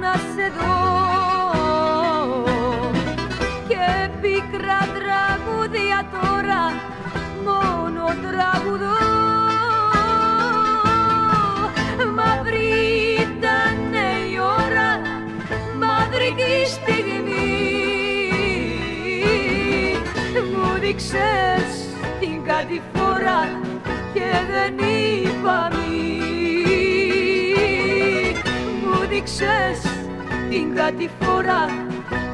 να σε δω και πικρά τραγούδια τώρα μόνο τραγουδώ. Μαύρη ήταν η ώρα, μαύρη και στιγμή. Μου δείξες την κατηφόρα και δεν είπα μη. Μου δείξες την κατηφόρα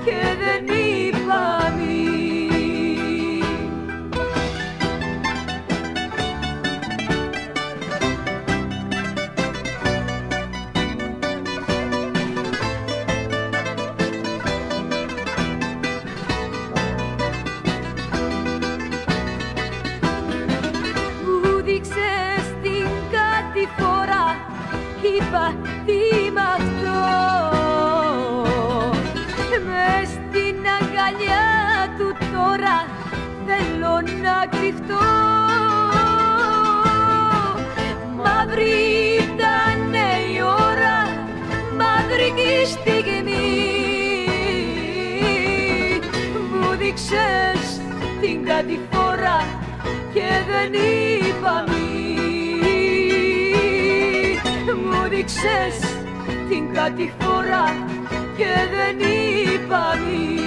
και δεν είπα μη Μου δείξες την κατηφόρα είπα τι θέλω να κρυφτώ. Μαύρη ήταν η ώρα, μαύρη και η στιγμή. Μου δείξες την κατηφόρα και δεν είπα μη Μου δείξες την κατηφόρα και δεν είπα μη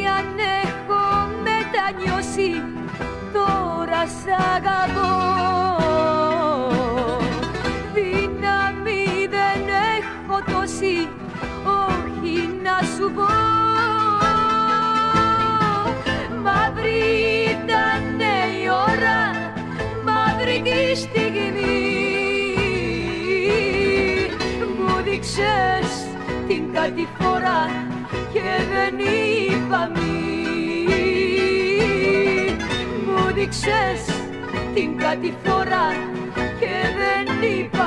κι αν έχω μετανιώσει τώρα σ' αγαπώ. Δύναμη δεν έχω τόση όχι να σου πω. Μαύρη ήταν η ώρα, μαύρη και η στιγμή. Μου δείξες την κατηφόρα Μου δείξες την κατηφόρα και δεν είπα